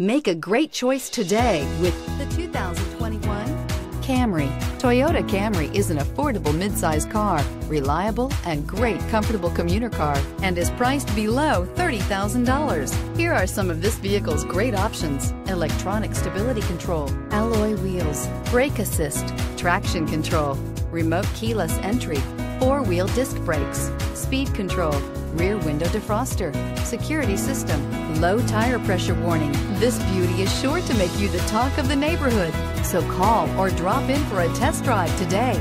Make a great choice today with the 2021 Camry. Toyota Camry is an affordable midsize car, reliable and great comfortable commuter car, and is priced below $30,000. Here are some of this vehicle's great options. Electronic stability control, alloy wheels, brake assist, traction control, remote keyless entry, four-wheel disc brakes, speed control, rear window defroster, security system, low tire pressure warning. This beauty is sure to make you the talk of the neighborhood. So call or drop in for a test drive today.